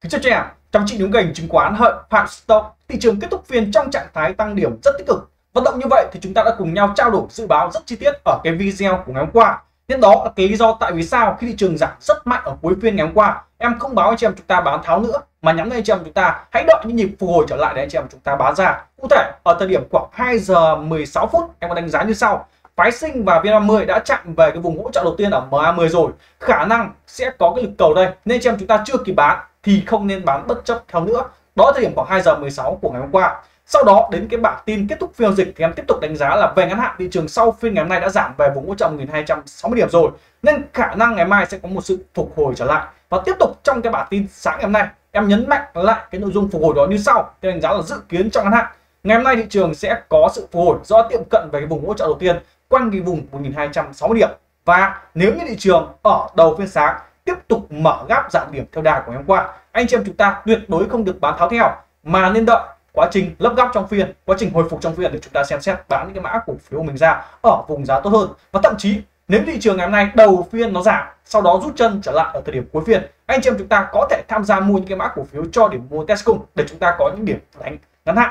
Kính chào chị em, trong chị đúng gành chứng khoán Hợi Phạm Stock, thị trường kết thúc phiên trong trạng thái tăng điểm rất tích cực. Vận động như vậy thì chúng ta đã cùng nhau trao đổi dự báo rất chi tiết ở cái video của ngày hôm qua. Nhân đó là cái lý do tại vì sao khi thị trường giảm rất mạnh ở cuối phiên ngày hôm qua, em không báo anh chị em chúng ta bán tháo nữa mà nhắm ngay anh chị em chúng ta hãy đợi những nhịp phục hồi trở lại để anh chị em chúng ta bán ra. Cụ thể ở thời điểm khoảng 2 giờ 16 phút em có đánh giá như sau phái sinh và VN50 đã chạm về cái vùng hỗ trợ đầu tiên ở MA10 rồi. Khả năng sẽ có cái lực cầu đây. Nên chị em chúng ta chưa kịp bán thì không nên bán bất chấp theo nữa. Đó là thời điểm khoảng 2 giờ 16 của ngày hôm qua. Sau đó, đến cái bản tin kết thúc phiên giao dịch thì em tiếp tục đánh giá là về ngắn hạn thị trường sau phiên ngày hôm nay đã giảm về vùng hỗ trợ 1260 điểm rồi. Nên khả năng ngày mai sẽ có một sự phục hồi trở lại. Và tiếp tục trong cái bản tin sáng ngày hôm nay, em nhấn mạnh lại cái nội dung phục hồi đó như sau. Thì đánh giá là dự kiến trong ngắn hạn, ngày hôm nay thị trường sẽ có sự phục hồi do tiệm cận về cái vùng hỗ trợ đầu tiên quanh cái vùng 1260 điểm. Và nếu như thị trường ở đầu phiên sáng tiếp tục mở gáp giảm điểm theo đà của ngày hôm qua, anh chị em chúng ta tuyệt đối không được bán tháo theo mà nên đợi quá trình lấp gáp trong phiên, quá trình hồi phục trong phiên để chúng ta xem xét bán những cái mã cổ phiếu của mình ra ở vùng giá tốt hơn. Và thậm chí, nếu thị trường ngày hôm nay đầu phiên nó giảm, sau đó rút chân trở lại ở thời điểm cuối phiên, anh chị em chúng ta có thể tham gia mua những cái mã cổ phiếu cho điểm mua test cung để chúng ta có những điểm đánh ngắn hạn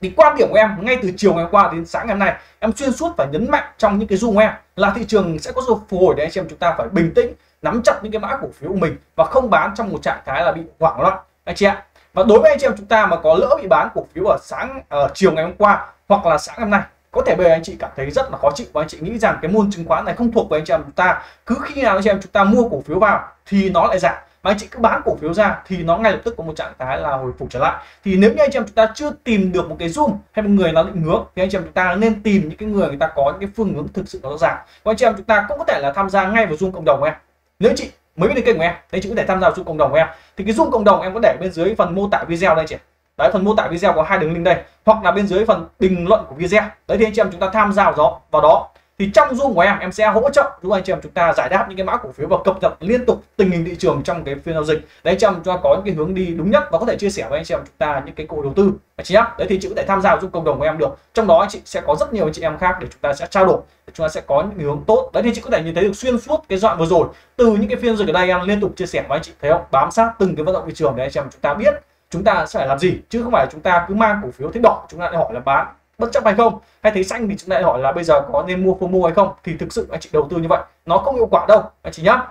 thì quan điểm của em, ngay từ chiều ngày hôm qua đến sáng ngày hôm nay, em xuyên suốt và nhấn mạnh trong những cái zoom của em là thị trường sẽ có sự phục hồi để anh chị em chúng ta phải bình tĩnh, nắm chặt những cái mã cổ phiếu của mình và không bán trong một trạng thái là bị hoảng loạn. Anh chị ạ. Và đối với anh chị em chúng ta mà có lỡ bị bán cổ phiếu ở sáng ở chiều ngày hôm qua hoặc là sáng hôm nay, có thể bây giờ anh chị cảm thấy rất là khó chịu và anh chị nghĩ rằng cái môn chứng khoán này không thuộc về anh chị em chúng ta. Cứ khi nào anh chị em chúng ta mua cổ phiếu vào thì nó lại giảm mà anh chị cứ bán cổ phiếu ra thì nó ngay lập tức có một trạng thái là hồi phục trở lại. Thì nếu như anh chị em chúng ta chưa tìm được một cái zoom hay một người nó định hướng thì anh chị em chúng ta nên tìm những cái người người ta có những cái phương hướng thực sự rõ ràng. Và anh chị em chúng ta cũng có thể là tham gia ngay vào zoom cộng đồng em. Nếu chị mới biết đến kênh của em thì chị có thể tham gia zoom cộng đồng của em. Thì cái zoom cộng đồng em có để bên dưới phần mô tả video đây chị. Đấy, phần mô tả video có hai đường link đây. Hoặc là bên dưới phần bình luận của video. Đấy, thì anh chị em chúng ta tham gia vào đó vào đó thì trong zoom của em em sẽ hỗ trợ giúp anh chị em chúng ta giải đáp những cái mã cổ phiếu và cập nhật liên tục tình hình thị trường trong cái phiên giao dịch. Để anh chị em chúng ta có những cái hướng đi đúng nhất và có thể chia sẻ với anh chị em chúng ta những cái cổ đầu tư. Anh chị nhá. Đấy, thì chị có thể tham gia giúp cộng đồng của em được. Trong đó anh chị sẽ có rất nhiều anh chị em khác để chúng ta sẽ trao đổi, để chúng ta sẽ có những hướng tốt. Đấy, thì chị có thể nhìn thấy được xuyên suốt cái đoạn vừa rồi. Từ những cái phiên dịch ở đây em liên tục chia sẻ với anh chị, thấy không? Bám sát từng cái vận động thị trường để anh chị em chúng ta biết chúng ta sẽ phải làm gì. Chứ không phải chúng ta cứ mang cổ phiếu thích đỏ, chúng ta lại hỏi là bán bất chấp hay không? Hay thấy xanh thì chúng ta lại hỏi là bây giờ có nên mua FOMO hay không? Thì thực sự anh chị đầu tư như vậy, nó không hiệu quả đâu, anh chị nhá.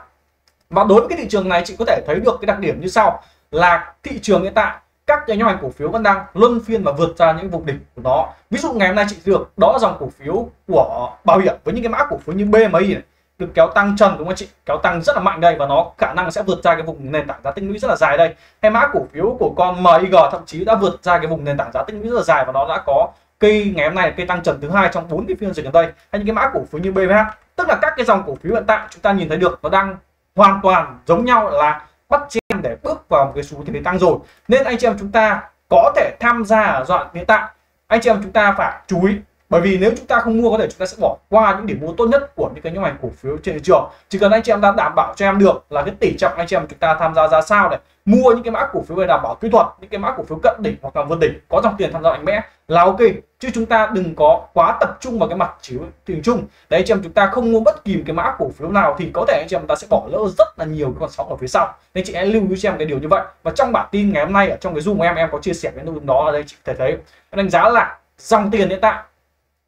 Và đối với cái thị trường này, chị có thể thấy được cái đặc điểm như sau. Là thị trường hiện tại, các cái nhóm ngành cổ phiếu vẫn đang luân phiên và vượt ra những vùng đỉnh của nó. Ví dụ ngày hôm nay chị được đó là dòng cổ phiếu của bảo hiểm với những cái mã cổ phiếu như BMI này được kéo tăng trần đúng không chị? Kéo tăng rất là mạnh đây và nó khả năng sẽ vượt ra cái vùng nền tảng giá tích lũy rất là dài đây. Hay mã cổ phiếu của con MIG thậm chí đã vượt ra cái vùng nền tảng giá tích lũy rất là dài và nó đã có cây ngày hôm nay là cây tăng trần thứ hai trong bốn cái phiên dịch gần đây. Hay những cái mã cổ phiếu như BVH tức là các cái dòng cổ phiếu hiện tại chúng ta nhìn thấy được nó đang hoàn toàn giống nhau là bắt chen để bước vào một cái xu thế tăng rồi. Nên anh chị em chúng ta có thể tham gia ở đoạn hiện tại. Anh chị em chúng ta phải chú ý bởi vì nếu chúng ta không mua có thể chúng ta sẽ bỏ qua những điểm mua tốt nhất của những cái nhóm ngành cổ phiếu trên thị trường. Chỉ cần anh chị em đã đảm bảo cho em được là cái tỷ trọng anh chị em chúng ta tham gia ra sao này, mua những cái mã cổ phiếu về đảm bảo kỹ thuật, những cái mã cổ phiếu cận đỉnh hoặc là vượt đỉnh, có dòng tiền tham gia mạnh mẽ là ok. Chứ chúng ta đừng có quá tập trung vào cái mặt chỉ tiền chung đấy anh chị em chúng ta không mua bất kỳ cái mã cổ phiếu nào thì có thể anh chị em ta sẽ bỏ lỡ rất là nhiều cái con sóng ở phía sau. Nên chị em lưu ý cho em cái điều như vậy. Và trong bản tin ngày hôm nay ở trong cái zoom của em em có chia sẻ cái nội dung đó ở đây chị thể thấy. Đánh giá là dòng tiền hiện tại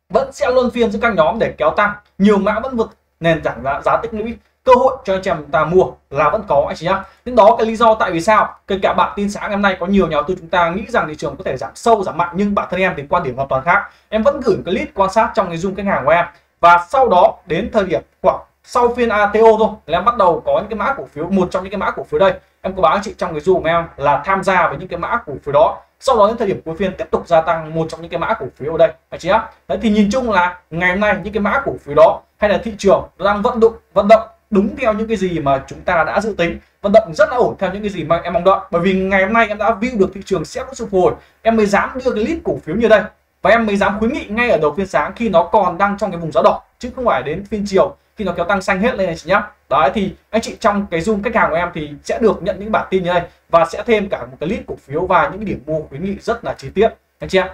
vẫn sẽ luân phiên giữa các nhóm để kéo tăng. Nhiều mã vẫn vượt nền tảng giá, giá tích lũy. Cơ hội cho anh chị em ta mua là vẫn có anh chị nhá. Nhưng đó cái lý do tại vì sao? Kể cả bạn tin sáng ngày hôm nay có nhiều nhà đầu tư chúng ta nghĩ rằng thị trường có thể giảm sâu giảm mạnh nhưng bản thân em thì quan điểm hoàn toàn khác. Em vẫn gửi cái list quan sát trong cái zoom khách hàng của em. Và sau đó đến thời điểm khoảng sau phiên ATO thôi là em bắt đầu có những cái mã cổ phiếu một trong những cái mã cổ phiếu đây. Em có báo anh chị trong cái zoom của em là tham gia với những cái mã cổ phiếu đó sau đó đến thời điểm cuối phiên tiếp tục gia tăng một trong những cái mã cổ phiếu ở đây. Anh chị nhá đấy, thì nhìn chung là ngày hôm nay những cái mã cổ phiếu đó hay là thị trường đang vận động vận động đúng theo những cái gì mà chúng ta đã dự tính, vận động rất là ổn theo những cái gì mà em mong đợi. Bởi vì ngày hôm nay em đã view được thị trường sẽ có sự phục hồi, em mới dám đưa cái list cổ phiếu như đây và em mới dám khuyến nghị ngay ở đầu phiên sáng khi nó còn đang trong cái vùng giá đỏ, chứ không phải đến phiên chiều khi nó kéo tăng xanh hết lên anh chị nhá. Đấy, thì anh chị trong cái zoom khách hàng của em thì sẽ được nhận những bản tin như đây và sẽ thêm cả một cái list cổ phiếu và những điểm mua khuyến nghị rất là chi tiết. Anh chị ạ.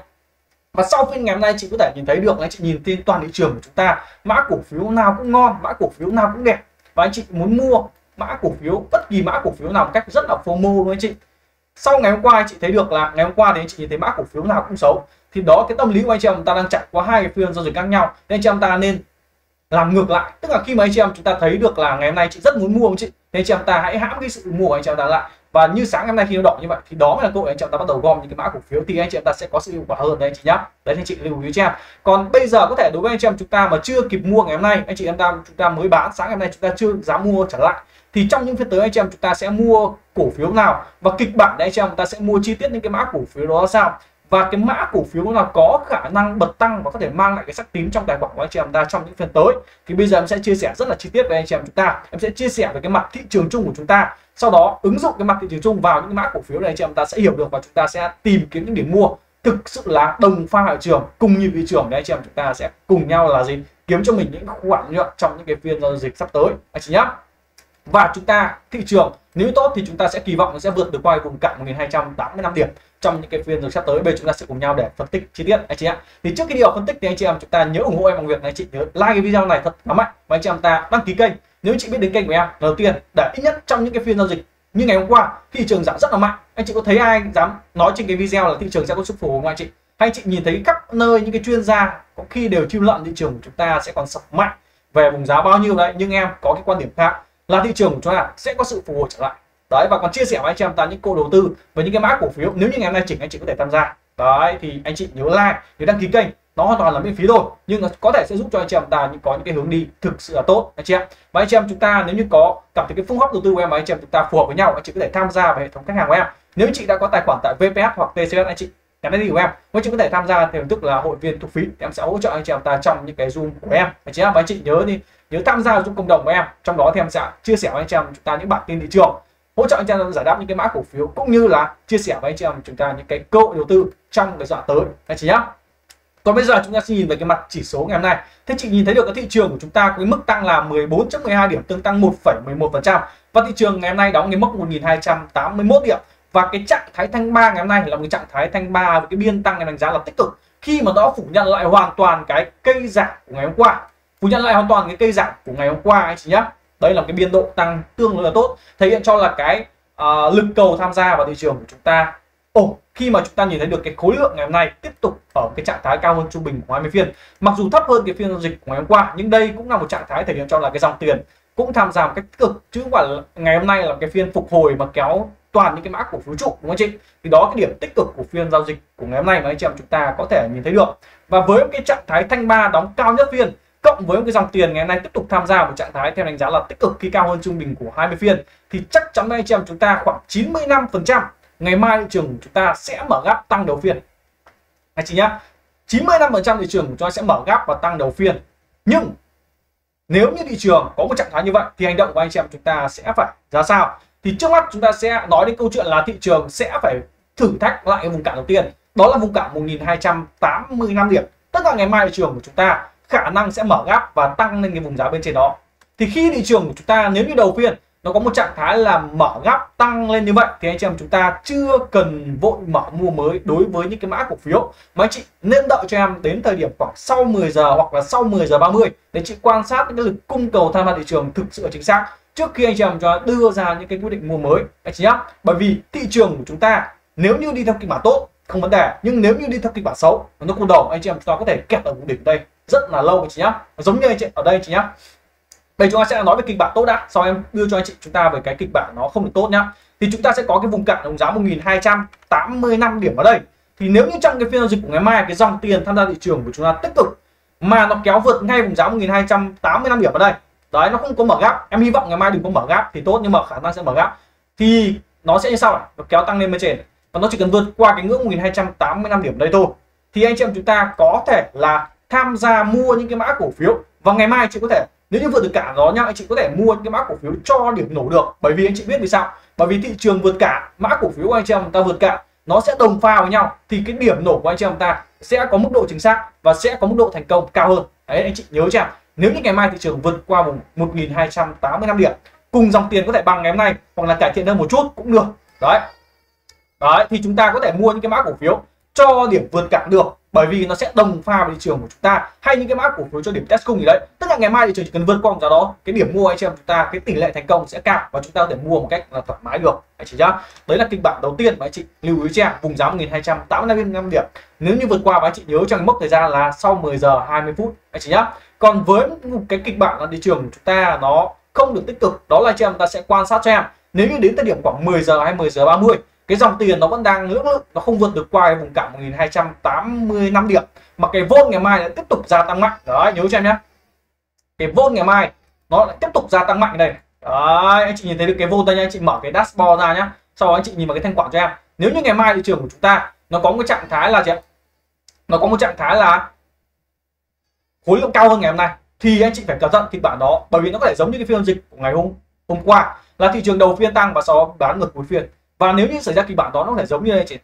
Và sau phiên ngày hôm nay, chị có thể nhìn thấy được, anh chị nhìn trên toàn thị trường của chúng ta, mã cổ phiếu nào cũng ngon, mã cổ phiếu nào cũng đẹp. Và anh chị muốn mua mã cổ phiếu, bất kỳ mã cổ phiếu nào một cách rất là FOMO luôn anh chị. Sau ngày hôm qua anh chị thấy được là ngày hôm qua thì anh chị nhìn thấy mã cổ phiếu nào cũng xấu. Thì đó, cái tâm lý của anh chị em ta đang trải qua hai cái phiên giao dịch khác nhau. Nên anh chị em ta nên làm ngược lại. Tức là khi mà anh chị em chúng ta thấy được là ngày hôm nay chị rất muốn mua anh chị thì anh chị em ta hãy hãm cái sự mua của anh chị em ta lại và như sáng hôm nay khi nó đỏ như vậy thì đó mới là cơ hội anh chị em ta bắt đầu gom những cái mã cổ phiếu thì anh chị em ta sẽ có sự hiệu quả hơn đấy anh chị nhá đấy anh chị lưu ý cho em còn bây giờ có thể đối với anh chị em chúng ta mà chưa kịp mua ngày hôm nay anh chị em ta chúng ta mới bán sáng ngày hôm nay chúng ta chưa dám mua trở lại thì trong những phiên tới anh chị em chúng ta sẽ mua cổ phiếu nào và kịch bản đấy anh chị em chúng ta sẽ mua chi tiết những cái mã cổ phiếu đó sao và cái mã cổ phiếu là có khả năng bật tăng và có thể mang lại cái sắc tím trong tài khoản của anh chị em ta trong những phiên tới thì bây giờ em sẽ chia sẻ rất là chi tiết với anh chị em chúng ta em sẽ chia sẻ về cái mặt thị trường chung của chúng ta sau đó, ứng dụng cái mặt thị trường chung vào những mã cổ phiếu này anh chị em ta sẽ hiểu được và chúng ta sẽ tìm kiếm những điểm mua thực sự là đồng pha thị trường cùng nhịp thị trường. Đấy anh chị em, chúng ta sẽ cùng nhau là gì? Kiếm cho mình những khoản nhuận trong những cái phiên giao dịch sắp tới. Anh chị nhé và chúng ta, thị trường, nếu tốt thì chúng ta sẽ kỳ vọng nó sẽ vượt được qua vùng cạn 1285 điểm trong những cái phiên rồi sắp tới. Bây chúng ta sẽ cùng nhau để phân tích chi tiết, anh chị ạ thì trước khi đi vào phân tích thì anh chị em, chúng ta nhớ ủng hộ em bằng việc này. Chị nhớ like cái video này thật là mạnh. Và anh chị em ta đăng ký kênh nếu chị biết đến kênh của em đầu tiên để ít nhất trong những cái phiên giao dịch như ngày hôm qua, thị trường giảm rất là mạnh. Anh chị có thấy ai dám nói trên cái video là thị trường sẽ có sức phục không anh chị? Hay anh chị nhìn thấy khắp nơi những cái chuyên gia có khi đều chim lợn thị trường của chúng ta sẽ còn sập mạnh về vùng giá bao nhiêu đấy, nhưng em có cái quan điểm khác, là thị trường của chúng ta sẽ có sự phục hồi trở lại. Đấy, và còn chia sẻ với anh chị em ta những cô đầu tư và những cái mã cổ phiếu, nếu như ngày hôm nay chỉnh, anh chị có thể tham gia. Đấy, thì anh chị nhớ like, nhớ đăng ký kênh nó hoàn toàn là miễn phí thôi nhưng nó có thể sẽ giúp cho anh chị em ta những có những cái hướng đi thực sự là tốt anh chị em và anh chị em chúng ta nếu như có cảm thấy cái phương pháp đầu tư của em và anh chị em chúng ta phù hợp với nhau anh chị có thể tham gia vào hệ thống khách hàng của em nếu chị đã có tài khoản tại VPS hoặc TCS anh chị cái này của em anh chị có thể tham gia theo hình thức là hội viên thu phí em sẽ hỗ trợ anh chị em ta trong những cái zoom của em anh chị em và anh chị nhớ đi nhớ tham gia zoom cộng đồng của em trong đó thì em sẽ chia sẻ với anh chị em chúng ta những bản tin thị trường hỗ trợ anh chị em giải đáp những cái mã cổ phiếu cũng như là chia sẻ với anh chị em chúng ta những cái cơ hội đầu tư trong cái dọa tới anh chị nhé còn bây giờ chúng ta sẽ nhìn về cái mặt chỉ số ngày hôm nay. Thế chị nhìn thấy được cái thị trường của chúng ta có cái mức tăng là 14.12 điểm tương tăng 1,11% và thị trường ngày hôm nay đóng cái mốc 1281 điểm. Và cái trạng thái thanh ba ngày hôm nay là một cái trạng thái thanh ba với cái biên tăng này đánh giá là tích cực. Khi mà nó phủ nhận lại hoàn toàn cái cây giảm của ngày hôm qua. Phủ nhận lại hoàn toàn cái cây giảm của ngày hôm qua anh chị nhé đây là cái biên độ tăng tương đối là tốt. Thể hiện cho là cái uh, lực cầu tham gia vào thị trường của chúng ta ồ, khi mà chúng ta nhìn thấy được cái khối lượng ngày hôm nay tiếp tục ở cái trạng thái cao hơn trung bình của 20 phiên mặc dù thấp hơn cái phiên giao dịch của ngày hôm qua, nhưng đây cũng là một trạng thái thể hiện cho là cái dòng tiền cũng tham gia một cách tích cực, chứ không phải là ngày hôm nay là cái phiên phục hồi mà kéo toàn những cái mã cổ phiếu trụ, đúng không chị? Thì đó cái điểm tích cực của phiên giao dịch của ngày hôm nay mà anh chị em chúng ta có thể nhìn thấy được. Và với cái trạng thái thanh ba đóng cao nhất phiên, cộng với một cái dòng tiền ngày hôm nay tiếp tục tham gia một trạng thái theo đánh giá là tích cực khi cao hơn trung bình của 20 phiên, thì chắc chắn anh chị em chúng ta khoảng 95 phần trăm ngày mai thị trường chúng ta sẽ mở gap tăng đầu phiên. Anh chị nhá 95 phần trăm thị trường của chúng ta sẽ mở gap và tăng đầu phiên. Nhưng nếu như thị trường có một trạng thái như vậy thì hành động của anh chị em chúng ta sẽ phải ra sao? Thì trước mắt chúng ta sẽ nói đến câu chuyện là thị trường sẽ phải thử thách lại cái vùng cản đầu tiên. Đó là vùng cản 1285 điểm. Tức là ngày mai thị trường của chúng ta khả năng sẽ mở gap và tăng lên cái vùng giá bên trên đó. Thì khi thị trường của chúng ta, nếu như đầu phiên nó có một trạng thái là mở gấp tăng lên như vậy. Thì anh chị em chúng ta chưa cần vội mở mua mới đối với những cái mã cổ phiếu. Mà anh chị nên đợi cho em đến thời điểm khoảng sau 10 giờ hoặc là sau 10 giờ 30 để chị quan sát những cái lực cung cầu tham gia thị trường thực sự chính xác. Trước khi anh chị em cho đưa ra những cái quyết định mua mới, anh chị nhá. Bởi vì thị trường của chúng ta nếu như đi theo kịch bản tốt, không vấn đề. Nhưng nếu như đi theo kịch bản xấu, nó cung đầu, anh chị em chúng ta có thể kẹt ở vùng đỉnh đây. Rất là lâu, anh chị nhá. Giống như anh chị ở đây, anh chị nhá đây chúng ta sẽ nói về kịch bản tốt đã. Sau em đưa cho anh chị chúng ta về cái kịch bản nó không được tốt nhá. Thì chúng ta sẽ có cái vùng cản đồng giá 1285 điểm ở đây. Thì nếu như trong cái phiên giao dịch của ngày mai, cái dòng tiền tham gia thị trường của chúng ta tích cực, mà nó kéo vượt ngay vùng giá 1285 điểm ở đây, đấy, nó không có mở gap. Em hy vọng ngày mai đừng có mở gap thì tốt, nhưng mà khả năng sẽ mở gap. Thì nó sẽ như sau này, nó kéo tăng lên bên trên và nó chỉ cần vượt qua cái ngưỡng 1285 điểm đây thôi. Thì anh chị em chúng ta có thể là tham gia mua những cái mã cổ phiếu. Và ngày mai chị có thể nếu như vượt được cả đó nhá anh chị có thể mua những cái mã cổ phiếu cho điểm nổ được. Bởi vì anh chị biết vì sao? Bởi vì thị trường vượt cả, mã cổ phiếu của anh chị em ta vượt cả, nó sẽ đồng pha với nhau. Thì cái điểm nổ của anh chị em ta sẽ có mức độ chính xác và sẽ có mức độ thành công cao hơn. Đấy, anh chị nhớ chưa nếu như ngày mai thị trường vượt qua vùng 1285 điểm, cùng dòng tiền có thể bằng ngày hôm nay hoặc là cải thiện hơn một chút cũng được. Đấy. Đấy, thì chúng ta có thể mua những cái mã cổ phiếu cho điểm vượt cản được bởi vì nó sẽ đồng pha với thị trường của chúng ta, hay những cái mã cổ phiếu cho điểm test cung gì đấy. Tức là ngày mai thị trường chỉ cần vượt qua giá đó, cái điểm mua anh chị em chúng ta, cái tỷ lệ thành công sẽ cao và chúng ta có thể mua một cách là thoải mái được. Anh chị nhá. Đấy là kịch bản đầu tiên mà anh chị lưu ý cho em, vùng giá 1285 điểm. Nếu như vượt qua và anh chị nhớ trong mốc thời gian là sau 10 giờ 20 phút anh chị nhá. Còn với một cái kịch bản là thị trường của chúng ta nó không được tích cực, đó là chị em, ta sẽ quan sát cho em. Nếu như đến thời điểm khoảng 10 giờ hay 10 giờ 30 cái dòng tiền nó vẫn đang lưỡng lự nó không vượt được qua cái vùng cản 1285 điểm. Mà cái vôn ngày mai lại tiếp tục gia tăng mạnh. Đấy, nhớ cho em nhé. Cái vôn ngày mai nó lại tiếp tục gia tăng mạnh đây đấy, anh chị nhìn thấy được cái vôn đây nha anh chị mở cái dashboard ra nhá. Sau đó anh chị nhìn vào cái thanh quản cho em. Nếu như ngày mai thị trường của chúng ta nó có một trạng thái là gì ạ? Nó có một trạng thái là khối lượng cao hơn ngày hôm nay, thì anh chị phải cẩn thận kịch bản đó. Bởi vì nó có thể giống như cái phiên dịch của ngày hôm hôm qua, là thị trường đầu phiên tăng và sau đó bán ngược cuối phiên và nếu như xảy ra kịch bản đó, nó có thể giống như đây chị.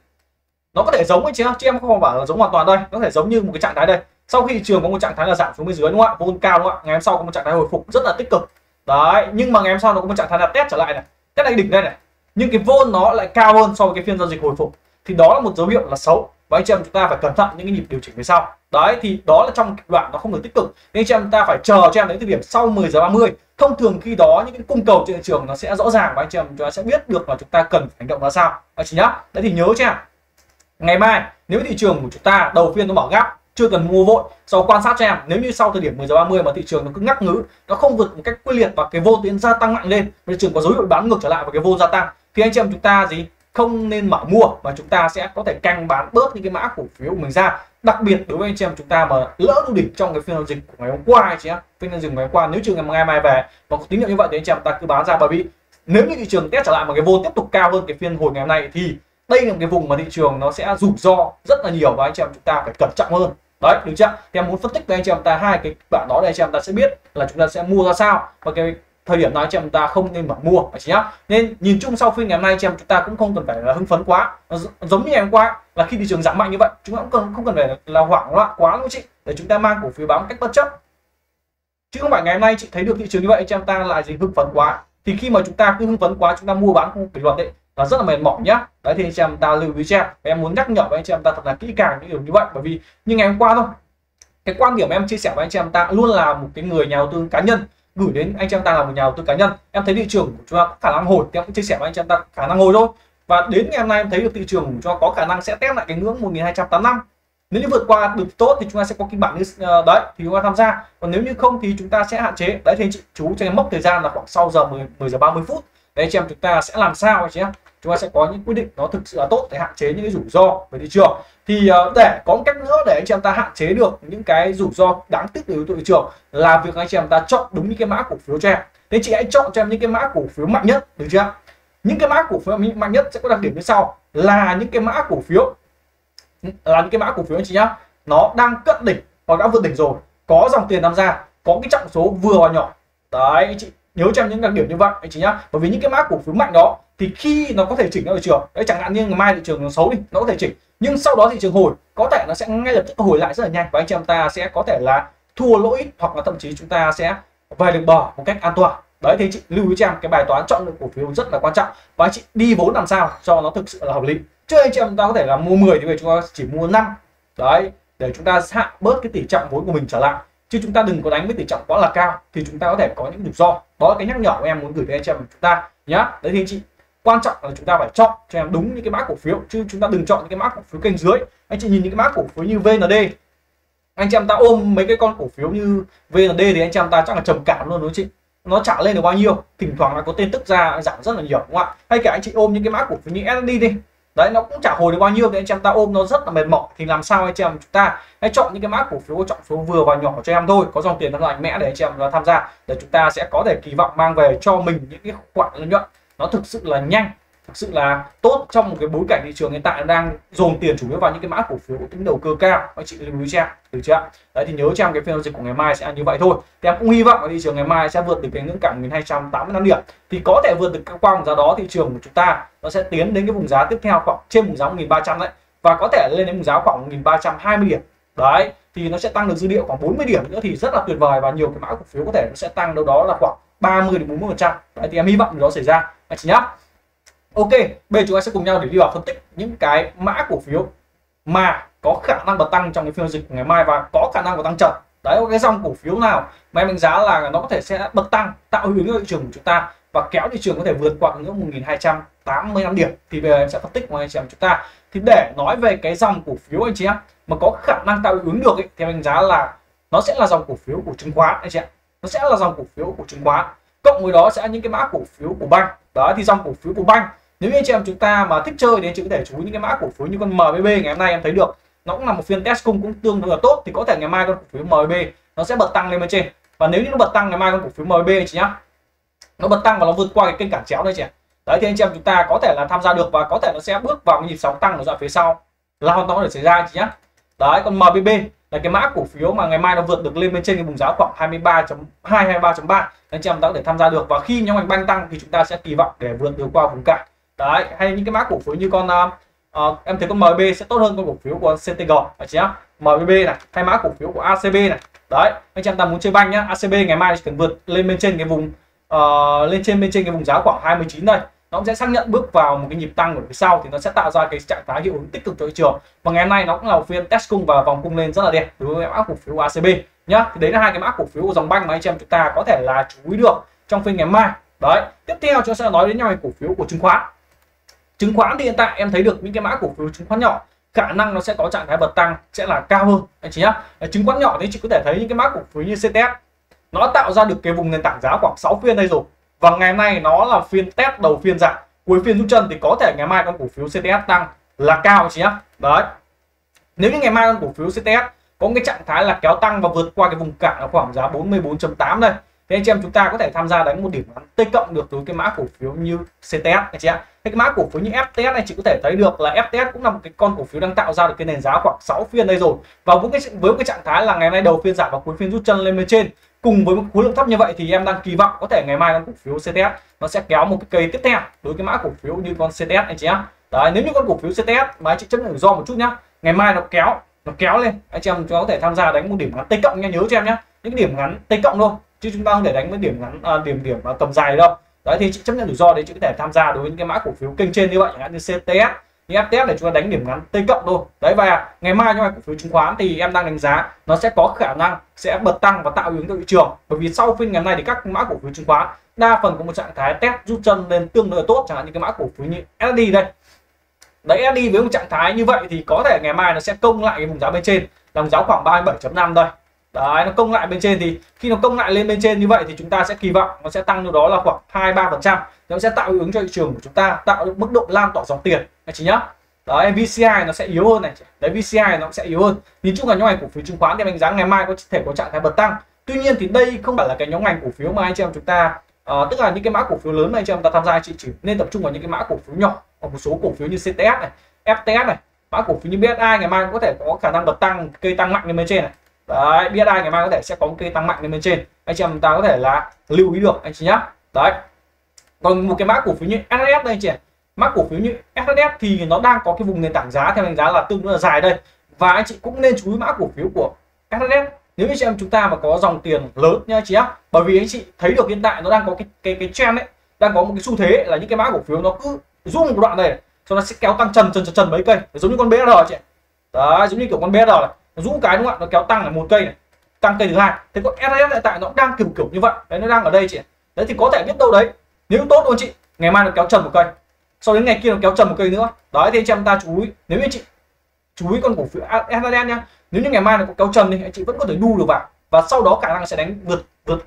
Nó có thể giống với chị chị em không bảo là giống hoàn toàn đây. Nó có thể giống như một cái trạng thái đây. Sau khi thị trường có một trạng thái là giảm xuống bên dưới đúng không ạ? Vôn cao đúng không ạ? Ngày hôm sau có một trạng thái hồi phục rất là tích cực. Đấy, nhưng mà ngày hôm sau nó có một trạng thái là test trở lại này. Test lại đỉnh đây này. Nhưng cái vôn nó lại cao hơn so với cái phiên giao dịch hồi phục. Thì đó là một dấu hiệu là xấu. Và anh chị em chúng ta phải cẩn thận những cái nhịp điều chỉnh về sau. Đấy, thì đó là trong đoạn nó không được tích cực. Nên anh chị em ta phải chờ cho em đến thời điểm sau 10 giờ 30 thông thường khi đó những cái cung cầu trên thị trường nó sẽ rõ ràng và anh chị em chúng ta sẽ biết được là chúng ta cần hành động ra sao. Anh chị nhá. Đấy thì nhớ chưa ngày mai, nếu thị trường của chúng ta đầu phiên nó mở gap chưa cần mua vội, sau quan sát cho em, nếu như sau thời điểm 10 giờ 30 mà thị trường nó cứ ngắc ngứ, nó không vượt một cách quyết liệt và cái vô tiến gia tăng mạnh lên thị trường có dấu hiệu bán ngược trở lại và cái vô gia tăng, thì anh chị em chúng ta gì? Không nên mở mua mà chúng ta sẽ có thể canh bán bớt những cái mã cổ phiếu của mình ra đặc biệt đối với anh chị em chúng ta mà lỡ đu đỉnh trong cái phiên giao dịch của ngày hôm qua anh chị em phiên giao dịch ngày hôm qua, nếu trường ngày mai về mà có tín hiệu như vậy thì anh chị em ta cứ bán ra bởi vì nếu như thị trường test trở lại mà cái vô tiếp tục cao hơn cái phiên hồi ngày hôm nay thì đây là một cái vùng mà thị trường nó sẽ rủi ro rất là nhiều và anh chị em chúng ta phải cẩn trọng hơn. Đấy, được chưa? Thì em muốn phân tích với anh chị em ta hai cái bản đó để anh chị em ta sẽ biết là chúng ta sẽ mua ra sao và cái thời điểm này anh chị em ta không nên mở mua, phải nhá. Nên nhìn chung sau phiên ngày hôm nay chị em chúng ta cũng không cần phải là hưng phấn quá. Giống như ngày hôm qua là khi thị trường giảm mạnh như vậy, chúng ta cũng cần, không cần phải là hoảng loạn quá đúng không chị? Để chúng ta mang cổ phiếu bán cách bất chấp. Chứ không phải ngày hôm nay chị thấy được thị trường như vậy, chị em ta lại gì hưng phấn quá. Thì khi mà chúng ta cứ hưng phấn quá, chúng ta mua bán không kỷ luật đấy là rất là mệt mỏi nhá. Đấy thì anh chị em ta lưu ý cho em. Em muốn nhắc nhở với anh chị em ta thật là kỹ càng những điều như vậy, bởi vì như ngày hôm qua thôi, cái quan điểm em chia sẻ với anh chị em ta luôn là một cái người nhà đầu tư cá nhân gửi đến anh chị em ta là một nhà đầu tư cá nhân. Em thấy thị trường của chúng ta có khả năng hồi thì em cũng chia sẻ với anh chị em ta khả năng hồi thôi. Và đến ngày hôm nay em thấy được thị trường của chúng ta có khả năng sẽ test lại cái ngưỡng 1285 nếu như vượt qua được tốt thì chúng ta sẽ có kịch bản như ờ, đấy thì chúng ta tham gia. Còn nếu như không thì chúng ta sẽ hạn chế. Đấy thì anh chị chú cho em mốc thời gian là khoảng sau giờ 10, 10 giờ 30 phút. Đấy chị em chúng ta sẽ làm sao anh chị em? Chúng ta sẽ có những quyết định nó thực sự là tốt để hạn chế những cái rủi ro về thị trường thì ờ, để có một cách nữa để anh chị em ta hạn chế được những cái rủi ro đáng tiếc từ thị trường là việc anh chị em ta chọn đúng những cái mã cổ phiếu cho em. Thế chị hãy chọn cho em những cái mã cổ phiếu mạnh nhất, được chưa? Những cái mã cổ phiếu mạnh nhất sẽ có đặc điểm như sau. Là những cái mã cổ phiếu, là những cái mã cổ phiếu anh chị nhá, nó đang cận đỉnh hoặc đã vượt đỉnh rồi, có dòng tiền tham gia, có cái trọng số vừa và nhỏ. Đấy, anh chị nhớ cho em những đặc điểm như vậy, anh chị nhá. Bởi vì những cái mã cổ phiếu mạnh đó, thì khi nó có thể chỉnh ra thị trường đấy, chẳng hạn như ngày mai thị trường nó xấu đi, nó có thể chỉnh nhưng sau đó thị trường hồi, có thể nó sẽ ngay lập tức hồi lại rất là nhanh và anh chị em ta sẽ có thể là thua lỗi hoặc là thậm chí chúng ta sẽ về được bờ một cách an toàn. Đấy, thì chị lưu ý cho em cái bài toán chọn lựa cổ phiếu rất là quan trọng và chị đi vốn làm sao cho nó thực sự là hợp lý. Chứ anh chị em ta có thể là mua 10 thì về chúng ta chỉ mua 5 đấy, để chúng ta hạ bớt cái tỷ trọng vốn của mình trở lại. Chứ chúng ta đừng có đánh với tỷ trọng quá là cao thì chúng ta có thể có những rủi ro. Đó là cái nhắc nhở của em muốn gửi đến anh chị em chúng ta nhá. Đấy thì chị quan trọng là chúng ta phải chọn cho em đúng những cái mã cổ phiếu, chứ chúng ta đừng chọn những cái mã cổ phiếu kênh dưới. Anh chị nhìn những cái mã cổ phiếu như VND anh chị em ta ôm mấy cái con cổ phiếu như VND thì anh chị em ta chắc là trầm cảm luôn, đúng không chị? Nó trả lên được bao nhiêu. Thỉnh thoảng là có tên tức ra, giảm rất là nhiều, đúng không ạ? Hay cả anh chị ôm những cái mã cổ phiếu như SD đi. Đấy, nó cũng trả hồi được bao nhiêu thì anh chị em ta ôm nó rất là mệt mỏi. Thì làm sao anh chị em chúng ta hãy chọn những cái mã cổ phiếu, chọn số vừa và nhỏ cho em thôi. Có dòng tiền nó mạnh mẽ để anh chị em tham gia, để chúng ta sẽ có thể kỳ vọng mang về cho mình những cái khoản lợi nhuận nó thực sự là nhanh, thực sự là tốt trong một cái bối cảnh thị trường hiện tại đang dồn tiền chủ yếu vào những cái mã cổ phiếu có tính đầu cơ cao. Anh chị lưu ý cho em được chưa đấy, thì nhớ cho em cái phiên giao dịch của ngày mai sẽ như vậy thôi. Thì em cũng hy vọng là thị trường ngày mai sẽ vượt được cái ngưỡng cản 1285 điểm. Thì có thể vượt được cái quang giá đó, thị trường của chúng ta nó sẽ tiến đến cái vùng giá tiếp theo khoảng trên vùng giá 1300 đấy. Và có thể lên đến vùng giá khoảng 1320 điểm. Đấy, thì nó sẽ tăng được dư địa khoảng 40 điểm nữa thì rất là tuyệt vời và nhiều cái mã cổ phiếu có thể nó sẽ tăng đâu đó là khoảng 30 đến 40 phần trăm. Thì em hy vọng điều đó xảy ra anh chị nhá. Ok bây giờ chúng ta sẽ cùng nhau để đi vào phân tích những cái mã cổ phiếu mà có khả năng bật tăng trong cái phiên dịch ngày mai và có khả năng bật tăng chậm. Đấy cái dòng cổ phiếu nào mà em đánh giá là nó có thể sẽ bật tăng tạo hướng cho thị trường của chúng ta và kéo thị trường có thể vượt qua ngưỡng 1285 điểm? Thì bây giờ em sẽ phân tích của anh chị em chúng ta. Thì để nói về cái dòng cổ phiếu anh chị em mà có khả năng tạo hướng được ấy, thì em đánh giá là nó sẽ là dòng cổ phiếu của chứng khoán anh chị ạ. Nó sẽ là dòng cổ phiếu của chứng khoán. Cộng với đó sẽ những cái mã cổ phiếu của bank đó thì dòng cổ phiếu của banh, nếu như anh chị em chúng ta mà thích chơi thì anh chị có thể chú ý những cái mã cổ phiếu như con MBB ngày hôm nay em thấy được. Nó cũng là một phiên test cung cũng tương đối là tốt thì có thể ngày mai con cổ phiếu MBB nó sẽ bật tăng lên bên trên. Và nếu như nó bật tăng ngày mai con cổ phiếu MBB chị nhá, nó bật tăng và nó vượt qua cái kênh cản chéo đây chị đấy, thì anh chị em chúng ta có thể là tham gia được và có thể nó sẽ bước vào cái nhịp sóng tăng ở dạng phía sau. Là hoàn toàn có thể xảy ra chị nhá. Đấy còn MBB là cái mã cổ phiếu mà ngày mai nó vượt được lên bên trên cái vùng giá khoảng 23.2 23.3 anh chị em ta có thể tham gia được. Và khi nhóm ngành banh tăng thì chúng ta sẽ kỳ vọng để vượt được qua vùng cản. Đấy hay những cái mã cổ phiếu như con uh, em thấy con MB sẽ tốt hơn con cổ phiếu của CTG anh chị MBB này hay mã cổ phiếu của ACB này. Đấy anh chị em ta muốn chơi banh nhá ACB ngày mai chỉ cần vượt lên bên trên cái vùng uh, lên trên bên trên cái vùng giá khoảng 29 đây nó cũng sẽ xác nhận bước vào một cái nhịp tăng ở phía sau thì nó sẽ tạo ra cái trạng thái hiệu ứng tích cực cho thị trường. Và ngày hôm nay nó cũng là một phiên test cung và vòng cung lên rất là đẹp đối với mã cổ phiếu ACB nhá. Thì đấy là hai cái mã cổ phiếu của dòng banh mà anh chị em chúng ta có thể là chú ý được trong phiên ngày mai. Đấy, tiếp theo chúng ta sẽ nói đến nhau về cổ phiếu của chứng khoán. Chứng khoán thì hiện tại em thấy được những cái mã cổ phiếu chứng khoán nhỏ, khả năng nó sẽ có trạng thái bật tăng sẽ là cao hơn, anh chị nhá. Chứng khoán nhỏ thì chị có thể thấy những cái mã cổ phiếu như CTS nó tạo ra được cái vùng nền tảng giá khoảng 6 phiên đây rồi và ngày nay nó là phiên test đầu phiên giảm cuối phiên rút chân thì có thể ngày mai con cổ phiếu CTS tăng là cao chị nhá. Đấy. Nếu như ngày mai con cổ phiếu CTS có cái trạng thái là kéo tăng và vượt qua cái vùng cản ở khoảng giá 44.8 đây, thì anh chị em chúng ta có thể tham gia đánh một điểm ngắn t cộng được với cái mã cổ phiếu như CTS anh chị ạ. Cái mã cổ phiếu như FTS này chị có thể thấy được là FTS cũng là một cái con cổ phiếu đang tạo ra được cái nền giá khoảng 6 phiên đây rồi. Và với cái với cái trạng thái là ngày nay đầu phiên giảm và cuối phiên rút chân lên bên trên cùng với một khối lượng thấp như vậy thì em đang kỳ vọng có thể ngày mai con cổ phiếu CTS nó sẽ kéo một cái cây tiếp theo đối với cái mã cổ phiếu như con CTS anh chị nhé. đấy nếu như con cổ phiếu CTS mà anh chị chấp nhận rủi ro một chút nhá ngày mai nó kéo nó kéo lên anh chị em có thể tham gia đánh một điểm ngắn tây cộng nha nhớ cho em nhé, những điểm ngắn tây cộng thôi chứ chúng ta không thể đánh với điểm ngắn à, điểm điểm à, tầm dài đâu đấy thì chị chấp nhận rủi ro đấy chị có thể tham gia đối với những cái mã cổ phiếu kênh trên như vậy chẳng hạn như CTS như test để chúng ta đánh điểm ngắn, t cộng thôi. Đấy, và ngày mai trong cổ phiếu chứng khoán thì em đang đánh giá nó sẽ có khả năng sẽ bật tăng và tạo hướng cho thị trường. Bởi vì sau phiên ngày nay thì các mã cổ phiếu chứng khoán đa phần có một trạng thái test rút chân lên tương đối tốt, chẳng hạn như cái mã cổ phiếu như SD đây. Đấy SD với một trạng thái như vậy thì có thể ngày mai nó sẽ công lại cái vùng giá bên trên là giá khoảng 37.5 đây. Đấy, nó công lại bên trên thì khi nó công lại lên bên trên như vậy thì chúng ta sẽ kỳ vọng nó sẽ tăng đâu đó là khoảng hai ba phần trăm nó sẽ tạo hiệu ứng cho thị trường của chúng ta tạo được mức độ lan tỏa dòng tiền. Anh chị nhá. Đấy VCI nó sẽ yếu hơn này. Đấy VCI nó sẽ yếu hơn. Nhìn chung là nhóm ngành cổ phiếu chứng khoán thì đánh giá ngày mai có thể có trạng thái bật tăng. Tuy nhiên thì đây không phải là cái nhóm ngành cổ phiếu mà anh chị em chúng ta uh, tức là những cái mã cổ phiếu lớn mà anh chị em ta tham gia chị chỉ nên tập trung vào những cái mã cổ phiếu nhỏ hoặc một số cổ phiếu như CTS này FTS này. Mã cổ phiếu như BSI ngày mai có thể có khả năng bật tăng cây tăng mạnh lên bên trên này. Đấy BSI ngày mai có thể sẽ có một cây tăng mạnh lên bên trên. Anh chị em ta có thể là lưu ý được anh chị nhá. Đấy còn một cái mã cổ phiếu như SHS đây anh chị mã cổ phiếu như SHS thì nó đang có cái vùng nền tảng giá theo đánh giá là tương đối là dài đây. Và anh chị cũng nên chú ý mã cổ phiếu của SHS nếu như chị em chúng ta mà có dòng tiền lớn nha chị á bởi vì anh chị thấy được hiện tại nó đang có cái cái cái trend đấy đang có một cái xu thế là những cái mã cổ phiếu nó cứ rung một đoạn này cho nó sẽ kéo tăng trần trần trần, trần mấy cây. Giống như con BR chị đấy giống như kiểu con BR này. Nó rũ cái đúng không ạ? Nó kéo tăng là một cây này tăng cây thứ hai. Thế còn SHS hiện tại nó đang kiểu kiểu như vậy. Đấy nó đang ở đây chị đấy thì có thể biết đâu đấy nếu tốt luôn chị ngày mai nó kéo trần một cây. Sau đến ngày kia nó kéo trần một cây nữa. Đấy thì anh chị em ta chú ý. Nếu như chị chú ý con cổ phiếu SHS nhá. Nếu như ngày mai nó có kéo trần thì anh chị vẫn có thể đu được vào. Và sau đó khả năng sẽ đánh vượt vượt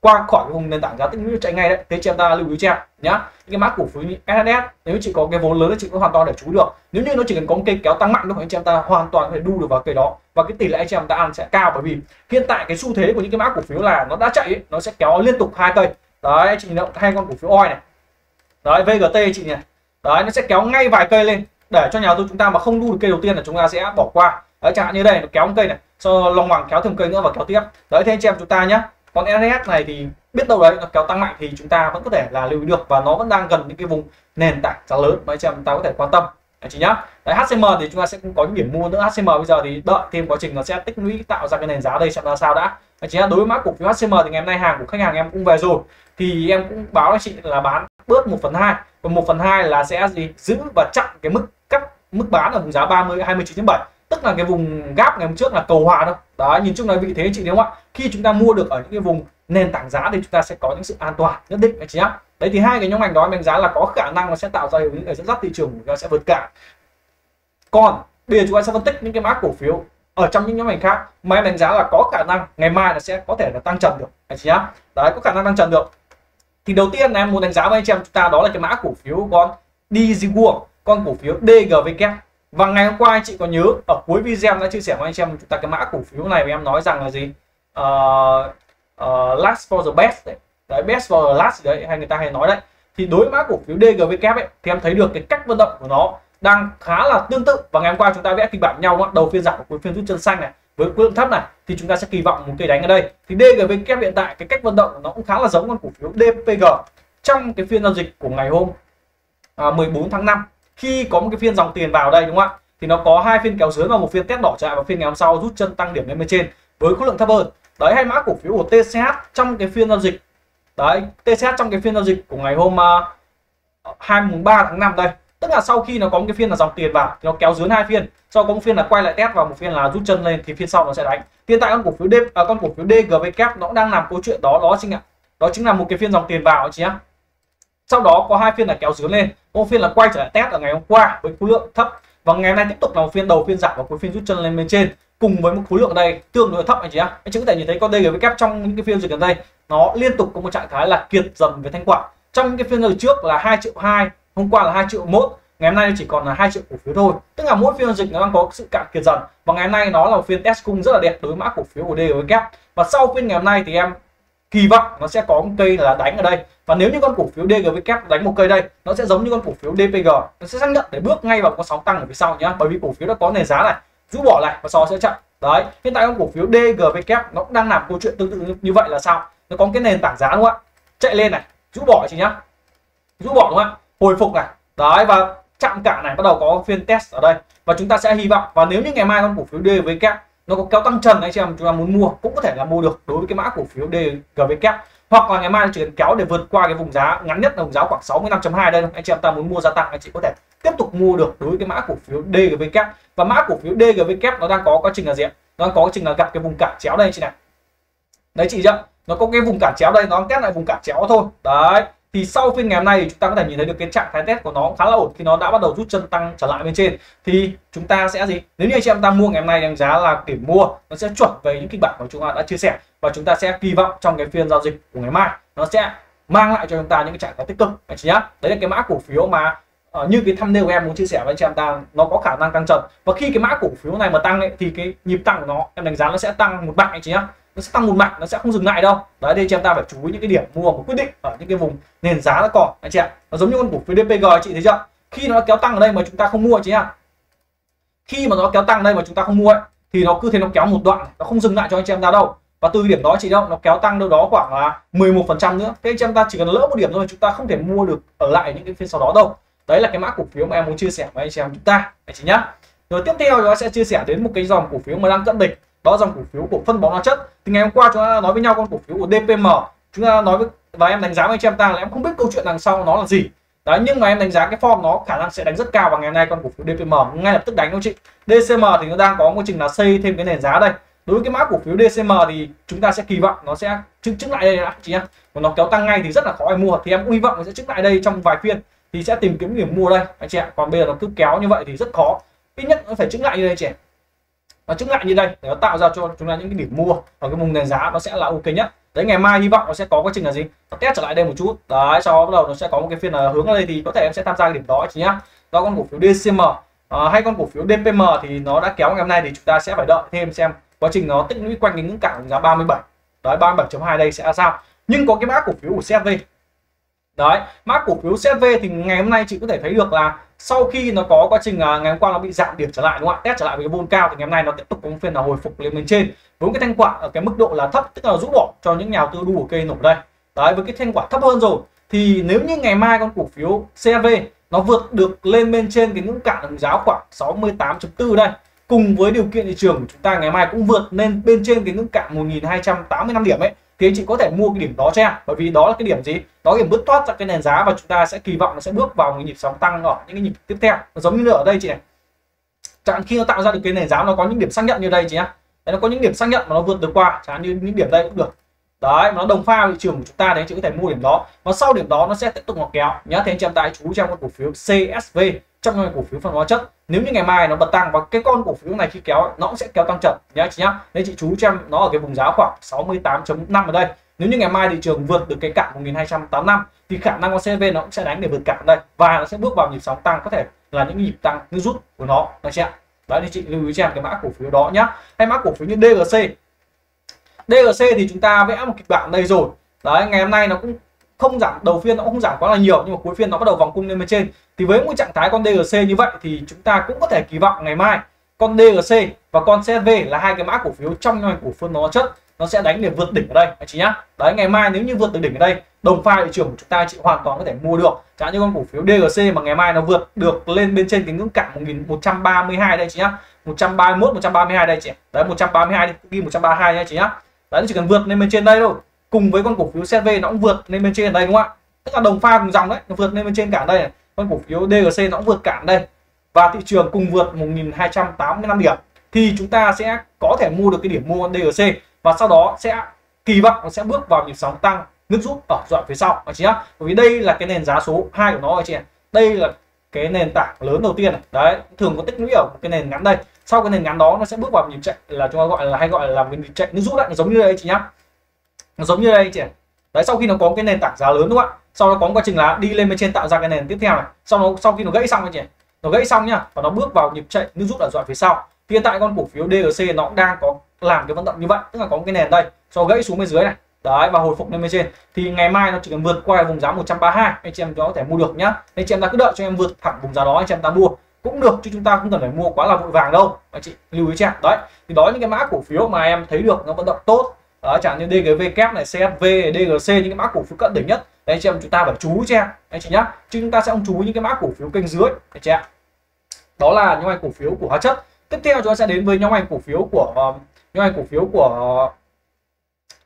qua khỏi vùng nền tảng giá tích lũy chạy ngay đấy. Thế chị em ta lưu ý cho em nhá. Những cái mã cổ phiếu như SHS nếu chị có cái vốn lớn thì chị có hoàn toàn để chú được. Nếu như nó chỉ cần có một cây kéo tăng mạnh thôi anh chị em ta hoàn toàn có thể đu được vào cây đó. Và cái tỷ lệ anh chị em ta ăn sẽ cao bởi vì hiện tại cái xu thế của những cái mã cổ phiếu là nó đã chạy ấy, nó sẽ kéo liên tục hai cây đấy, chị nhìn hai con cổ phiếu oi này. Đấy VGT chị nhỉ đấy, nó sẽ kéo ngay vài cây lên để cho nhà đầu tư chúng ta mà không đu được cây đầu tiên là chúng ta sẽ bỏ qua. Đấy, chẳng hạn như đây, nó kéo một cây này sau lòng hoàng kéo thêm cây nữa và kéo tiếp. Đấy, thế anh chị em chúng ta nhé còn RS này thì biết đâu đấy, nó kéo tăng mạnh thì chúng ta vẫn có thể là lưu ý được và nó vẫn đang gần những cái vùng nền tảng giá lớn mà anh chị em chúng ta có thể quan tâm. Anh chị nhá. Đấy HCM thì chúng ta sẽ cũng có những điểm mua nữa. HCM bây giờ thì đợi thêm quá trình nó sẽ tích lũy, tạo ra cái nền giá đây xem ra sao đã. Anh chị nhá. Đối với mã cổ phiếu HCM thì ngày hôm nay hàng của khách hàng em cũng về rồi thì em cũng báo anh chị là bán bớt 1 phần hai. Và 1 phần hai là sẽ gì? Giữ và chặn cái mức cắt, mức bán ở vùng giá 30 29.7 tức là cái vùng gap ngày hôm trước là cầu hòa đâu đó nhìn chung là vị thế chị đúng không ạ? Khi chúng ta mua được ở những cái vùng nền tảng giá thì chúng ta sẽ có những sự an toàn nhất định anh chị nhá. Đấy, thì hai cái nhóm ngành đó đánh giá là có khả năng nó sẽ tạo ra hiệu ứng để dẫn dắt thị trường nó sẽ vượt cả còn bây giờ chúng ta sẽ phân tích những cái mã cổ phiếu ở trong những nhóm ngành khác. Mà em đánh giá là có khả năng ngày mai là sẽ có thể là tăng trần được anh chị nhá. Đấy, có khả năng tăng trần được thì đầu tiên là em muốn đánh giá với anh chị em chúng ta đó là cái mã cổ phiếu con DigiWorld con cổ phiếu DGVK và ngày hôm qua anh chị có nhớ ở cuối video đã chia sẻ với anh chị em chúng ta cái mã cổ phiếu này và em nói rằng là gì? Uh, uh, last for the best đấy. đấy best for the last đấy hay người ta hay nói đấy. Thì đối với mã cổ phiếu DGVK ấy thì em thấy được cái cách vận động của nó đang khá là tương tự. Và ngày hôm qua chúng ta vẽ kịch bản nhau đầu phiên giảm của cuối phiên rút chân xanh này với khối lượng thấp này thì chúng ta sẽ kỳ vọng một cây đánh ở đây. Thì DGVK hiện tại cái cách vận động nó cũng khá là giống con cổ phiếu DPG trong cái phiên giao dịch của ngày hôm à, 14 tháng 5 khi có một cái phiên dòng tiền vào đây đúng không ạ? Thì nó có hai phiên kéo dưới và một phiên test đỏ chạy và phiên ngày hôm sau rút chân tăng điểm lên bên trên với khối lượng thấp hơn. Đấy hay mã cổ phiếu của TCH trong cái phiên giao dịch. Đấy TCH trong cái phiên giao dịch của ngày hôm à, uh, 23 tháng 5 đây tức là sau khi nó có một cái phiên là dòng tiền vào thì nó kéo dưới hai phiên. Sau có một phiên là quay lại test và một phiên là rút chân lên thì phiên sau nó sẽ đánh. Hiện tại con cổ phiếu D à, con cổ phiếu DGVK nó cũng đang làm câu chuyện đó đó chính ạ. Đó chính là một cái phiên dòng tiền vào chị nhá. Sau đó có hai phiên là kéo dưới lên một phiên là quay trở lại test ở ngày hôm qua với khối lượng thấp. Và ngày hôm nay tiếp tục là một phiên đầu phiên giảm và cuối phiên rút chân lên bên trên cùng với một khối lượng ở đây tương đối thấp anh chị ạ anh chị có thể nhìn thấy con DGVK trong những cái phiên dịch gần đây nó liên tục có một trạng thái là kiệt dần về thanh khoản. Trong những cái phiên giao trước là 2 triệu 2 hôm qua là hai triệu một ngày hôm nay chỉ còn là hai triệu cổ phiếu thôi. Tức là mỗi phiên giao dịch nó đang có sự cạn kiệt dần. Và ngày hôm nay nó là phiên test cung rất là đẹp đối mã cổ phiếu của DGV kép và sau phiên ngày hôm nay thì em kỳ vọng nó sẽ có một cây là đánh ở đây. Và nếu như con cổ phiếu DGV kép đánh một cây đây, nó sẽ giống như con cổ phiếu DPG. Nó sẽ xác nhận để bước ngay vào con sóng tăng ở phía sau nhá. Bởi vì cổ phiếu đã có nền giá này, rũ bỏ lại và sau sẽ chậm. Đấy, hiện tại con cổ phiếu DGV kép nó cũng đang làm câu chuyện tương tự như vậy là sao? Nó có cái nền tảng giá đúng không ạ? Chạy lên này, rũ bỏ chị nhá. Rũ bỏ đúng không ạ? Hồi phục này. Đấy, và chạm cả này bắt đầu có phiên test ở đây. Và chúng ta sẽ hy vọng, và nếu như ngày mai con cổ phiếu DVK nó có kéo tăng trần anh chị em, chúng ta muốn mua cũng có thể là mua được đối với cái mã cổ phiếu DGVK hoặc là ngày mai chỉ cần kéo để vượt qua cái vùng giá ngắn nhất là vùng giá khoảng 65.2 đây anh chị em ta muốn mua gia tăng anh chị có thể tiếp tục mua được đối với cái mã cổ phiếu DGVK và mã cổ phiếu DGVK nó đang có quá trình là gì nó đang có quá trình là gặp cái vùng cản chéo đây chị này. Đấy chị chưa nó có cái vùng cản chéo đây, nó test lại vùng cản chéo thôi. Đấy thì sau phiên ngày hôm nay chúng ta có thể nhìn thấy được cái trạng thái test của nó khá là ổn khi nó đã bắt đầu rút chân tăng trở lại bên trên. Thì chúng ta sẽ gì? Nếu như anh chị em ta mua ngày hôm nay đánh giá là điểm mua nó sẽ chuẩn về những kịch bản mà chúng ta đã chia sẻ và chúng ta sẽ kỳ vọng trong cái phiên giao dịch của ngày mai nó sẽ mang lại cho chúng ta những cái trạng thái tích cực anh chị nhá. Đấy là cái mã cổ phiếu mà uh, như cái thumbnail của em muốn chia sẻ với anh chị em ta nó có khả năng tăng trần. Và khi cái mã cổ phiếu này mà tăng ấy, thì cái nhịp tăng của nó em đánh giá nó sẽ tăng một bậc anh chị nhá nó sẽ tăng một mạch nó sẽ không dừng lại đâu. Đấy đây chị em ta phải chú ý những cái điểm mua và quyết định ở những cái vùng nền giá nó còn anh chị ạ. Nó giống như con cổ phiếu DPG chị thấy chưa? Khi nó kéo tăng ở đây mà chúng ta không mua chị ạ khi mà nó kéo tăng ở đây mà chúng ta không mua ấy, thì nó cứ thế nó kéo một đoạn nó không dừng lại cho anh chị em ta đâu. Và từ điểm đó chị đâu nó kéo tăng đâu đó khoảng là 11 phần trăm nữa. Thế anh chị em ta chỉ cần lỡ một điểm thôi chúng ta không thể mua được ở lại những cái phiên sau đó đâu. Đấy là cái mã cổ phiếu mà em muốn chia sẻ với anh chị em chúng ta. Anh chị nhá. Rồi tiếp theo nó sẽ chia sẻ đến một cái dòng cổ phiếu mà đang cận đỉnh đó dòng cổ phiếu của phân bón hóa chất. Thì ngày hôm qua chúng ta nói với nhau con cổ phiếu của DPM chúng ta nói với và em đánh giá với anh chị em ta là em không biết câu chuyện đằng sau nó là gì. Đấy, nhưng mà em đánh giá cái form nó khả năng sẽ đánh rất cao và ngày hôm nay con cổ phiếu DPM ngay lập tức đánh không chị. DCM thì nó đang có quá trình là xây thêm cái nền giá đây. Đối với cái mã cổ phiếu DCM thì chúng ta sẽ kỳ vọng nó sẽ chứng chứng lại đây đã, chị em còn nó kéo tăng ngay thì rất là khó để mua. Thì em cũng hy vọng nó sẽ chứng lại đây trong vài phiên thì sẽ tìm kiếm điểm mua đây, anh chị ạ. Còn bây giờ nó cứ kéo như vậy thì rất khó. Ít nhất nó phải chứng lại như đây, chị nó chứng lại như đây để nó tạo ra cho chúng ta những cái điểm mua ở cái vùng nền giá nó sẽ là ok nhất. Đấy ngày mai hy vọng nó sẽ có quá trình là gì? Nó test trở lại đây một chút. Đấy sau đó bắt đầu nó sẽ có một cái phiên là hướng ở đây thì có thể em sẽ tham gia cái điểm đó chị nhá. Đó con cổ phiếu DCM à, ờ, hay con cổ phiếu DPM thì nó đã kéo ngày hôm nay thì chúng ta sẽ phải đợi thêm xem quá trình nó tích lũy quanh những cảng cản giá 37 đấy 37.2 đây sẽ là sao. Nhưng có cái mã cổ phiếu của CSV đấy mã cổ phiếu CSV thì ngày hôm nay chị có thể thấy được là sau khi nó có quá trình à, ngày hôm qua nó bị giảm điểm trở lại, đúng không ạ? Test trở lại với cái vol cao thì ngày hôm nay nó tiếp tục có một phiên là hồi phục lên bên trên. Với cái thanh quả ở cái mức độ là thấp, tức là rũ bỏ cho những nhà tư đu cây nổ đây. Đấy, với cái thanh quả thấp hơn rồi, thì nếu như ngày mai con cổ phiếu CAV nó vượt được lên bên trên cái ngưỡng cản đồng giá khoảng 68.4 đây, cùng với điều kiện thị trường của chúng ta ngày mai cũng vượt lên bên trên cái ngưỡng cản 1.285 điểm ấy thì anh chị có thể mua cái điểm đó cho em bởi vì đó là cái điểm gì? Đó là điểm bứt thoát ra cái nền giá và chúng ta sẽ kỳ vọng nó sẽ bước vào một nhịp sóng tăng ở những cái nhịp tiếp theo. Giống như ở đây chị này. Chẳng khi nó tạo ra được cái nền giá nó có những điểm xác nhận như đây chị nhá. Đấy, nó có những điểm xác nhận mà nó vượt được qua chẳng như những điểm đây cũng được. Đấy nó đồng pha thị trường của chúng ta đấy chị có thể mua điểm đó. Và sau điểm đó nó sẽ tiếp tục nó kéo. Nhớ thêm anh chị em tại chú trong một cổ phiếu CSV trong cổ phiếu phân hóa chất. Nếu như ngày mai nó bật tăng và cái con cổ phiếu này khi kéo nó cũng sẽ kéo tăng chậm. Nhá, chị nhá. Nên chị chú cho em nó ở cái vùng giá khoảng 68.5 ở đây. Nếu như ngày mai thị trường vượt được cái cạn 1285 thì khả năng con CV nó cũng sẽ đánh để vượt cạn đây. Và nó sẽ bước vào nhịp sóng tăng, có thể là những nhịp tăng nước rút của nó. Anh chị ạ. Đấy thì chị lưu ý cho em cái mã cổ phiếu đó nhá. Hay mã cổ phiếu như DGC DGC thì chúng ta vẽ một kịch bản đây rồi. Đấy, ngày hôm nay nó cũng không giảm, đầu phiên nó cũng không giảm quá là nhiều, nhưng mà cuối phiên nó bắt đầu vòng cung lên bên trên. Thì với một trạng thái con DGC như vậy thì chúng ta cũng có thể kỳ vọng ngày mai con DGC và con CSV là hai cái mã cổ phiếu trong ngành cổ phiếu nó chất, nó sẽ đánh để vượt đỉnh ở đây, anh chị nhá. Đấy, ngày mai nếu như vượt được đỉnh ở đây, đồng pha thị trường của chúng ta chị hoàn toàn có thể mua được. Chẳng như con cổ phiếu DGC mà ngày mai nó vượt được lên bên trên cái ngưỡng cản 1132 đây chị nhá. 131 132 đây chị đấy 132 đi ghi 132 nha chị nhá. Đấy chỉ cần vượt lên bên trên đây thôi cùng với con cổ phiếu CSV nó cũng vượt lên bên trên ở đây đúng không ạ? Tức là đồng pha cùng dòng đấy, nó vượt lên bên trên cản đây này. con cổ phiếu DGC nó cũng vượt cản đây. Và thị trường cùng vượt 1.285 điểm. Thì chúng ta sẽ có thể mua được cái điểm mua DGC và sau đó sẽ kỳ vọng nó sẽ bước vào nhịp sóng tăng nước rút ở đoạn phía sau. Anh chị nhá. Bởi vì đây là cái nền giá số 2 của nó anh chị đây là cái nền tảng lớn đầu tiên này. Đấy, thường có tích lũy ở cái nền ngắn đây. Sau cái nền ngắn đó, nó sẽ bước vào nhịp chạy là chúng ta gọi là hay gọi là làm nhịp chạy nước rút lại giống như đây chị nhá nó giống như đây chị đấy, sau khi nó có cái nền tảng giá lớn đúng không ạ? Sau đó có quá trình là đi lên bên trên tạo ra cái nền tiếp theo này. Sau nó sau khi nó gãy xong anh chị nó gãy xong nhá, và nó bước vào nhịp chạy, nước rút ở dọa phía sau. Hiện tại con cổ phiếu DRC nó cũng đang có làm cái vận động như vậy, tức là có một cái nền đây. Sau gãy xuống bên dưới này. Đấy, và hồi phục lên bên trên. Thì ngày mai nó chỉ cần vượt qua vùng giá 132 anh chị em có thể mua được nhá. Anh chị em ta cứ đợi cho em vượt thẳng vùng giá đó, anh chị em ta mua. Cũng được, chứ chúng ta không cần phải mua quá là vội vàng đâu. Anh chị lưu ý cho đấy, thì đó những cái mã cổ phiếu mà em thấy được nó vận động tốt đó chẳng như DGV kép này CSV DGC những cái mã cổ phiếu cận đỉnh nhất. Đấy anh chị em chúng ta phải chú cho em. Anh chị nhá chứ chúng ta sẽ không chú những cái mã cổ phiếu kênh dưới. Anh chị ạ. Đó là những cổ phiếu của hóa chất. Tiếp theo chúng ta sẽ đến với nhóm ngành cổ phiếu của ờ, nhóm ngành cổ phiếu của ờ,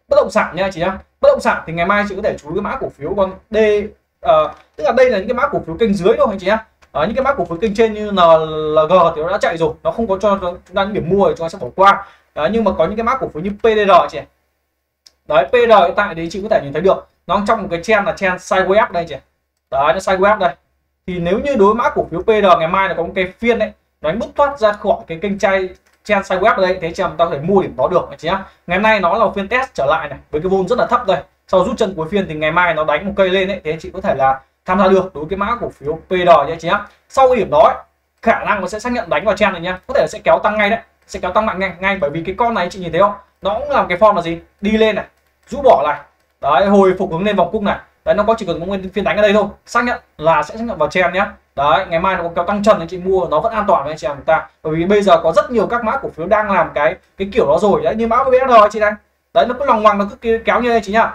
bất động sản nha chị nhá. Bất động sản thì ngày mai chị có thể chú cái mã cổ phiếu con D uh, tức là đây là những cái mã cổ phiếu kênh dưới thôi anh chị nhá. Ở những cái mã cổ phiếu kênh trên như NLG thì nó đã chạy rồi. Nó không có cho chúng ta những điểm mua thì chúng ta sẽ bỏ qua. Đó, nhưng mà có những cái mã cổ phiếu như PDR chị đấy pr hiện tại đấy chị có thể nhìn thấy được. Nó trong một cái chen là chen sideways đây chị đấy nó sideways đây. Thì nếu như đối mã cổ phiếu pr ngày mai là có một cái phiên đấy đánh bứt thoát ra khỏi cái kênh chay chen sideways đây thế chồng ta có thể mua điểm đó được chị nhá. Ngày nay nó là phiên test trở lại này với cái vốn rất là thấp đây. Sau rút chân cuối phiên thì ngày mai nó đánh một cây lên đấy thế chị có thể là tham gia được đối với cái mã cổ phiếu PR nhé chị nhá. Sau điểm đó ấy, khả năng nó sẽ xác nhận đánh vào chen này nhá. Có thể sẽ kéo tăng ngay đấy sẽ kéo tăng mạnh ngay, ngay bởi vì cái con này chị nhìn thấy không? Nó cũng làm cái form là gì? Đi lên này rũ bỏ này đấy hồi phục hướng lên vòng cung này. Đấy nó có chỉ cần có nguyên phiên đánh ở đây thôi. Xác nhận là sẽ xác nhận vào chen nhé, đấy ngày mai nó có kéo tăng trần anh chị mua nó vẫn an toàn với anh chị em chúng ta. Bởi vì bây giờ có rất nhiều các mã cổ phiếu đang làm cái cái kiểu đó rồi. Đấy như mã VSR chị đây đấy nó cứ lòng ngoằng nó cứ kéo như đây chị nhá.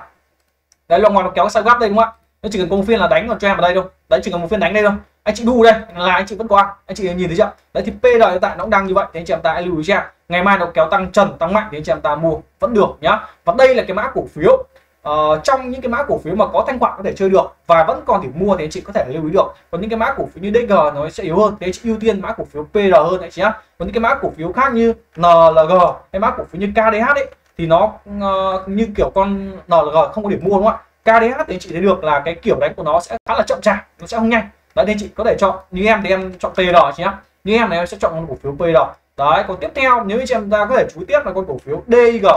Đấy lòng ngoằng nó kéo sai gấp đây đúng không ạ? Nó chỉ cần công phiên là đánh vào cho em ở đây thôi. Đấy chỉ cần một phiên đánh đây thôi. Anh chị đu đây là anh chị vẫn qua anh chị nhìn thấy chưa? Đấy thì p đợi hiện tại nó cũng đang như vậy. Thì anh chị em ta lưu ý cho ngày mai nó kéo tăng trần tăng mạnh thì anh chị em ta mua. Vẫn được nhá. Và đây là cái mã cổ phiếu. Uh, trong những cái mã cổ phiếu mà có thanh khoản có thể chơi được và vẫn còn thì mua thì anh chị có thể lưu ý được. Còn những cái mã cổ phiếu như DG nó sẽ yếu hơn. Thế chị ưu tiên mã cổ phiếu PR hơn anh chị nhá. Còn những cái mã cổ phiếu khác như NLG hay mã cổ phiếu như KDH ấy thì nó uh, như kiểu con NLG không có điểm mua đúng không ạ? KDH thì anh chị thấy được là cái kiểu đánh của nó sẽ khá là chậm chạp nó sẽ không nhanh. Đấy nên chị có thể chọn như em thì em chọn PR chị nhá. Như em này em sẽ chọn con cổ phiếu PR đấy, còn tiếp theo, nếu như chị em ta có thể chú tiếp là con cổ phiếu DG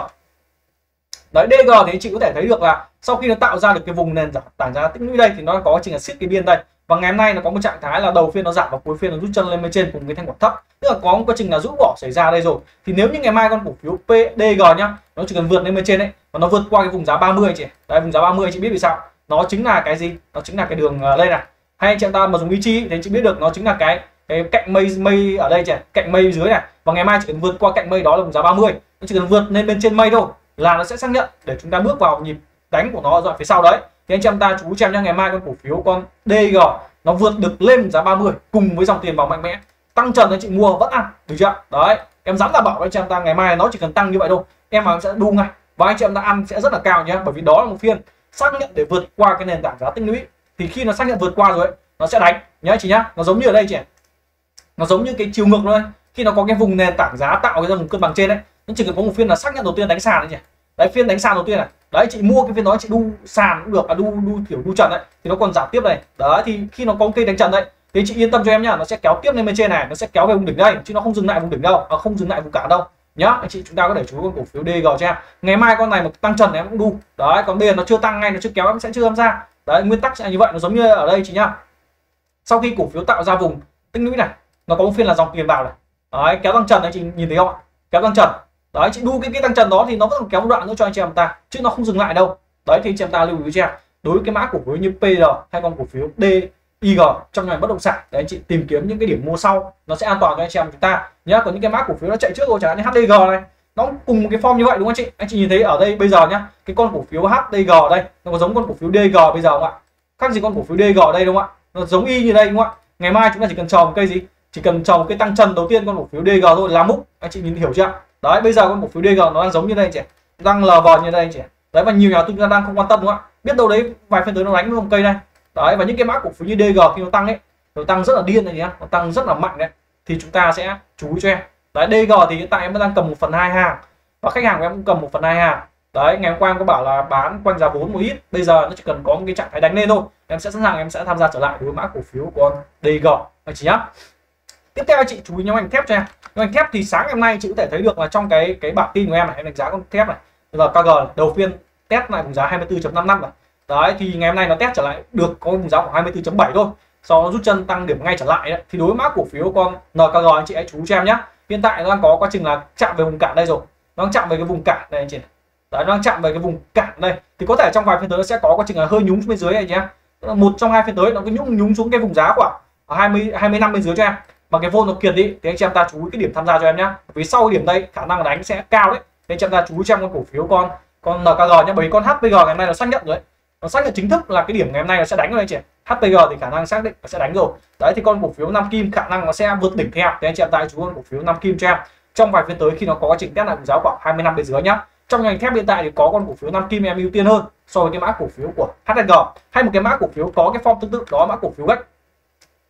đấy DG thì chị có thể thấy được là sau khi nó tạo ra được cái vùng nền tản giá tích lũy đây thì nó có quá trình là siết cái biên đây. Và ngày hôm nay nó có một trạng thái là đầu phiên nó giảm và cuối phiên nó rút chân lên bên trên cùng cái thanh khoản thấp. Tức là có một quá trình là rũ bỏ xảy ra đây rồi. Thì nếu như ngày mai con cổ phiếu PDG nhá, nó chỉ cần vượt lên bên trên đấy và nó vượt qua cái vùng giá 30 chị. Đấy, vùng giá 30 chị biết vì sao? Nó chính là cái gì? Nó chính là cái đường ờ, đây này. Hay anh chị ta mà dùng ý chí thì chị biết được nó chính là cái cái cạnh mây mây ở đây chị cạnh mây dưới này. Và ngày mai chỉ cần vượt qua cạnh mây đó là vùng giá 30 chỉ cần vượt lên bên trên mây thôi là nó sẽ xác nhận để chúng ta bước vào nhịp đánh của nó rồi phía sau đấy. Thì anh chị em ta chú xem cho ngày mai con cổ phiếu con DG nó vượt được lên giá 30 cùng với dòng tiền vào mạnh mẽ. Tăng trần anh chị mua vẫn ăn được chưa? Đấy em dám là bảo anh chị em ta ngày mai nó chỉ cần tăng như vậy thôi em mà sẽ đu ngay. Và anh chị em ta ăn sẽ rất là cao nhé bởi vì đó là một phiên xác nhận để vượt qua cái nền tảng giá tinh lũy. Thì khi nó xác nhận vượt qua rồi ấy, nó sẽ đánh. Nhá chị nhá nó giống như ở đây chị nó giống như cái chiều ngược thôi. Khi nó có cái vùng nền tảng giá tạo cái vùng cân bằng trên đấy nó chỉ cần có một phiên là xác nhận đầu tiên đánh sàn đấy nhỉ? Đấy phiên đánh sàn đầu tiên này. Đấy chị mua cái phiên đó chị đu sàn cũng được à đu đu kiểu đu trần đấy thì nó còn giảm tiếp này. Đấy thì khi nó có cây đánh trần đấy thì chị yên tâm cho em nhá nó sẽ kéo tiếp lên bên trên này nó sẽ kéo về vùng đỉnh đây chứ nó không dừng lại vùng đỉnh đâu à, không dừng lại vùng cản đâu. Nhá anh chị chúng ta có thể chú ý con cổ phiếu DG cho em. Ngày mai con này một tăng trần em cũng đu. Đấy còn đây nó chưa tăng ngay nó chưa kéo em sẽ chưa tham gia. Đấy nguyên tắc sẽ như vậy nó giống như ở đây chị nhá. Sau khi cổ phiếu tạo ra vùng tích lũy này nó có một phiên là dòng tiền vào này. Đấy, kéo tăng trần anh chị nhìn thấy không ạ? Kéo tăng trần. Đấy, chị đu cái cái tăng trần đó thì nó vẫn kéo một đoạn nữa cho anh chị em ta, chứ nó không dừng lại đâu. Đấy, thì anh chị em ta lưu ý với em, đối với cái mã cổ phiếu như PR hay con cổ phiếu DIG trong ngành bất động sản để anh chị tìm kiếm những cái điểm mua sau, nó sẽ an toàn cho anh chị em chúng ta. Nhá còn những cái mã cổ phiếu nó chạy trước rồi, chẳng hạn như HDG này, nó cùng một cái form như vậy đúng không anh chị? Anh chị nhìn thấy ở đây bây giờ nhá, cái con cổ phiếu HDG đây, nó có giống con cổ phiếu DG bây giờ không ạ? Khác gì con cổ phiếu DG ở đây đúng không ạ? Nó giống y như đây đúng không ạ? Ngày mai chúng ta chỉ cần chờ một cây gì? Chỉ cần trồng cái tăng trần đầu tiên con cổ phiếu DG thôi là múc. Anh chị nhìn hiểu chưa? Đấy, bây giờ con cổ phiếu DG nó đang giống như đây chị đang lờ vờ như đây anh chị đấy, và nhiều nhà tư ta đang không quan tâm, đúng không ạ? Biết đâu đấy vài phiên tới nó đánh một cây đây. Đấy, và những cái mã cổ phiếu như DG khi nó tăng ấy, nó tăng rất là điên này nhá. Nó tăng rất là mạnh đấy. Thì chúng ta sẽ chú ý cho em. Đấy DG thì hiện tại em đang cầm một phần hai hàng. Và khách hàng của em cũng cầm một phần hai hàng. Đấy, ngày hôm qua em có bảo là bán quanh giá vốn một ít. Bây giờ nó chỉ cần có một cái trạng thái đánh lên thôi. Em sẽ sẵn sàng em sẽ tham gia trở lại đối với mã cổ phiếu của con DG anh chị nhá tiếp theo chị chú ý nhóm ngành thép cho em. Nhóm ngành thép thì sáng ngày hôm nay chị có thể thấy được là trong cái cái bản tin của em này, em đánh giá con thép này. Giờ KG đầu phiên test lại vùng giá 24.55 rồi đấy, thì ngày hôm nay nó test trở lại được có vùng giá khoảng 24.7 thôi. Sau đó rút chân tăng điểm ngay trở lại đấy. thì đối mã cổ phiếu con NKG anh chị hãy chú cho em nhé hiện tại nó đang có quá trình là chạm về vùng cản đây rồi. Nó đang chạm về cái vùng cản này anh chị đấy, nó đang chạm về cái vùng cản đây. Thì có thể trong vài phiên tới nó sẽ có quá trình là hơi nhúng bên dưới này nhé một trong hai phiên tới nó cứ nhúng nhúng xuống cái vùng giá khoảng 20 20 năm bên dưới cho em mà cái vô nó kiệt đi, thì anh chị em ta chú ý cái điểm tham gia cho em nhé vì sau cái điểm đây, khả năng đánh sẽ cao đấy. Thì anh chị em ta chú ý trong con cổ phiếu, con con NKG nhé bởi vì con HPG ngày hôm nay nó xác nhận rồi đấy nó xác nhận chính thức là cái điểm ngày hôm nay nó sẽ đánh rồi anh chị HPG thì khả năng xác định nó sẽ đánh rồi. Đấy, thì con cổ phiếu Nam kim khả năng nó sẽ vượt đỉnh theo. Thì anh chị em ta chú con cổ phiếu Nam kim cho em. Trong vài phiên tới khi nó có quá trình test lại giá khoảng 20 năm bên dưới nhá. Trong ngành thép hiện tại thì có con cổ phiếu Nam kim em ưu tiên hơn so với cái mã cổ phiếu của HNG hay một cái mã cổ phiếu có cái form tương tự, đó mã cổ phiếu gách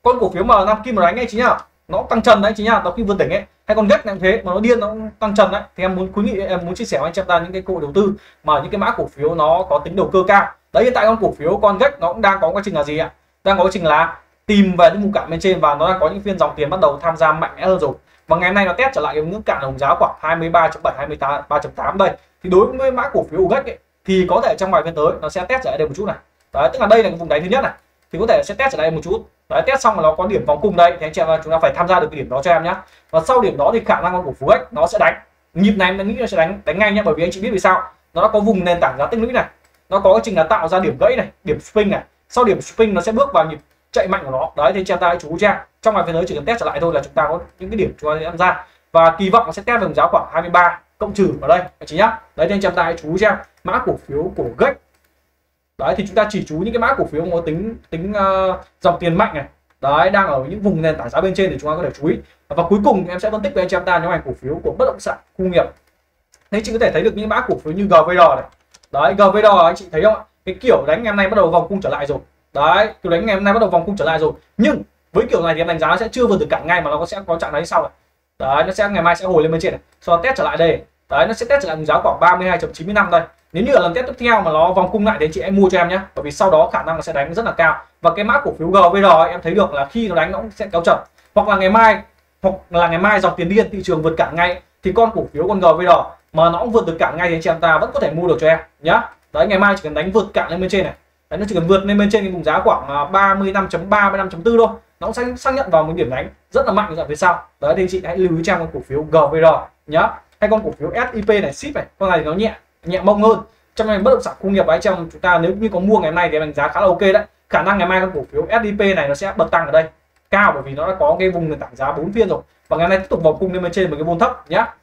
con cổ phiếu mà nam kim mà đánh ngay chính nhá. Nó tăng trần đấy chính nhá. Nó khi vượt đỉnh ấy. Hay con gách cũng thế mà nó điên nó tăng trần đấy. Thì em muốn khuyến nghị em muốn chia sẻ với anh chị em ta những cái cơ hội đầu tư mà những cái mã cổ phiếu nó có tính đầu cơ cao. Đấy hiện tại con cổ phiếu con gách nó cũng đang có quá trình là gì ạ? Đang có quá trình là tìm về những vùng cản bên trên và nó đang có những phiên dòng tiền bắt đầu tham gia mạnh mẽ hơn rồi. Và ngày hôm nay nó test trở lại cái ngưỡng cản đồng giá khoảng 23.7 23.8 đây. Thì đối với mã cổ phiếu gách ấy, thì có thể trong vài phiên tới nó sẽ test trở lại đây một chút này. Đấy tức là đây là cái vùng đáy thứ nhất này. Thì có thể sẽ test trở lại một chút đấy, test xong mà nó có điểm vòng cung đây thì anh chị em chúng ta phải tham gia được cái điểm đó cho em nhé và sau điểm đó thì khả năng con cổ phiếu nó sẽ đánh. Nhịp này em nghĩ nó sẽ đánh đánh ngay nhé bởi vì anh chị biết vì sao? Nó đã có vùng nền tảng giá tích lũy này, nó có quá trình là tạo ra điểm gãy này, điểm spring này. Sau điểm spring nó sẽ bước vào nhịp chạy mạnh của nó. Đấy, thì cha ta hãy chú ra trong vài phiên tới chỉ cần test trở lại thôi là chúng ta có những cái điểm chúng ta tham gia. Và kỳ vọng nó sẽ test về giá khoảng 23 cộng trừ ở đây, anh chị nhá. Đấy nên chúng ta hãy chú ra mã cổ phiếu của gách đấy thì chúng ta chỉ chú những cái mã cổ phiếu có tính tính uh, dòng tiền mạnh này. Đấy đang ở những vùng nền tảng giá bên trên thì chúng ta có thể chú ý. Và cuối cùng em sẽ phân tích với anh chị em ta nhóm ngành cổ phiếu của bất động sản khu nghiệp. Thế chị có thể thấy được những mã cổ phiếu như GVR này. Đấy GVR anh chị thấy không ạ? Cái kiểu đánh ngày hôm nay bắt đầu vòng cung trở lại rồi. Đấy kiểu đánh ngày hôm nay bắt đầu vòng cung trở lại rồi. Nhưng với kiểu này thì em đánh giá sẽ chưa vượt được cản ngay mà nó sẽ có trạng thái sau này. Đấy nó sẽ ngày mai sẽ hồi lên bên trên này. Sau đó test trở lại đây. Đấy nó sẽ test trở lại giá khoảng 32.95 đây nếu như ở lần test tiếp theo mà nó vòng cung lại thì chị em mua cho em nhé bởi vì sau đó khả năng nó sẽ đánh rất là cao. Và cái mã cổ phiếu GVR em thấy được là khi nó đánh nó cũng sẽ kéo chậm. Hoặc là ngày mai hoặc là ngày mai dòng tiền điên thị trường vượt cản ngay thì con cổ phiếu con GVR mà nó cũng vượt được cản ngay thì chị em ta vẫn có thể mua được cho em nhá. Đấy ngày mai chỉ cần đánh vượt cản lên bên trên này. Đấy, nó chỉ cần vượt lên bên trên cái vùng giá khoảng à, 35.3 35.4 thôi. Nó cũng sẽ xác nhận vào một điểm đánh rất là mạnh ở phía sau. Đấy thì chị hãy lưu ý trong con cổ phiếu GVR nhá. Hay con cổ phiếu SIP này ship này con này thì nó nhẹ nhẹ mông hơn trong ngành bất động sản công nghiệp ấy trong chúng ta nếu như có mua ngày hôm nay thì đánh giá khá là ok đấy. Khả năng ngày mai các cổ phiếu SDP này nó sẽ bật tăng ở đây. Cao bởi vì nó đã có cái vùng nền tảng giá bốn phiên rồi. Và ngày hôm nay tiếp tục vòng cung lên bên trên một cái vùng thấp nhá.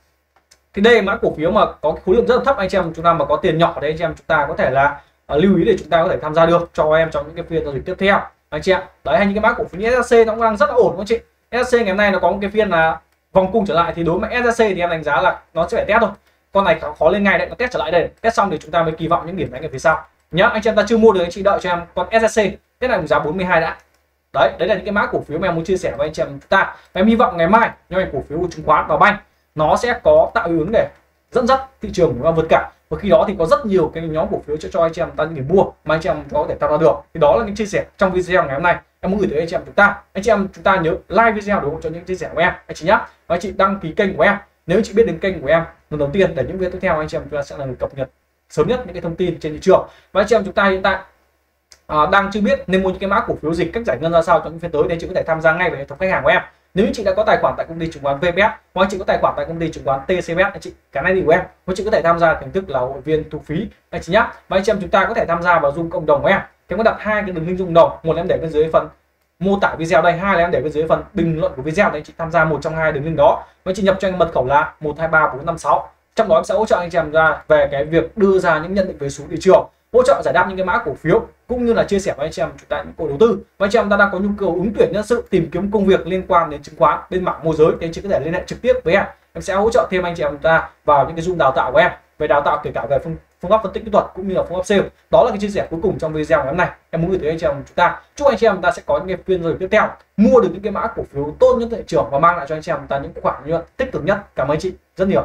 Thì đây mã cổ phiếu mà có khối lượng rất là thấp anh chị em chúng ta mà có tiền nhỏ đây anh chị em chúng ta có thể là uh, lưu ý để chúng ta có thể tham gia được cho em trong những cái phiên giao dịch tiếp theo. Anh chị ạ. Đấy hay những cái mã cổ phiếu S&C nó cũng đang rất là ổn các chị? S&C ngày hôm nay nó có một cái phiên là vòng cung trở lại. Thì đối với S&C thì em đánh giá là nó sẽ phải test thôi con này khó, khó lên ngay đấy nó test trở lại đây. Test xong thì chúng ta mới kỳ vọng những điểm đánh ở phía sau. Nhá anh chị em ta chưa mua được anh chị đợi cho em con SSC test lại giá 42 đã. Đấy đấy là những cái mã cổ phiếu mà em muốn chia sẻ với anh chị em chúng ta. Và em hy vọng ngày mai nhóm cổ phiếu của chứng khoán và banh nó sẽ có tạo hướng để dẫn dắt thị trường chúng ta vượt cả. Và khi đó thì có rất nhiều cái nhóm cổ phiếu cho cho anh chị em ta những mua mà anh chị em có thể tạo ra được. Thì đó là những chia sẻ trong video ngày hôm nay. Em muốn gửi tới anh chị em chúng ta. Anh chị em chúng ta nhớ like video để ủng hộ cho những chia sẻ của em. Anh chị nhé và anh chị đăng ký kênh của em nếu chị biết đến kênh của em lần đầu tiên để những video tiếp theo anh chị em chúng ta sẽ là người cập nhật sớm nhất những cái thông tin trên thị trường. Và anh chị em chúng ta hiện tại à, đang chưa biết nên mua những cái mã cổ phiếu dịch cách giải ngân ra sao trong những phiên tới nên chị có thể tham gia ngay vào hệ thống khách hàng của em. Nếu chị đã có tài khoản tại công ty chứng khoán VPS hoặc chị có tài khoản tại công ty chứng khoán TCBS anh chị cái này thì của em. Hoặc chị có thể tham gia hình thức là hội viên thu phí anh chị nhé và anh chị em chúng ta có thể tham gia vào dung cộng đồng của em. Em có đặt hai cái đường link dung đồng một em để bên dưới phần mô tả video đây hai là em để bên dưới phần bình luận của video để anh chị tham gia một trong hai đường link đó. Với chị nhập cho anh mật khẩu là một hai ba bốn năm sáu. Trong đó em sẽ hỗ trợ anh chị em ra về cái việc đưa ra những nhận định về số thị trường hỗ trợ giải đáp những cái mã cổ phiếu cũng như là chia sẻ với anh chị em chúng ta những cổ đầu tư. Và anh chị em ta đang có nhu cầu ứng tuyển nhân sự tìm kiếm công việc liên quan đến chứng khoán bên mạng môi giới thì anh chị có thể liên hệ trực tiếp với em. Em sẽ hỗ trợ thêm anh chị em chúng ta vào những cái dung đào tạo của em về đào tạo kể cả về phương, phương pháp phân tích kỹ thuật cũng như là phương pháp sale. Đó là cái chia sẻ cuối cùng trong video ngày hôm nay. Em muốn gửi tới anh chị em chúng ta. Chúc anh chị em ta sẽ có những cái phiên rồi tiếp theo. Mua được những cái mã cổ phiếu tốt nhất thị trường và mang lại cho anh chị em ta những khoản nhuận tích cực nhất. Cảm ơn anh chị rất nhiều.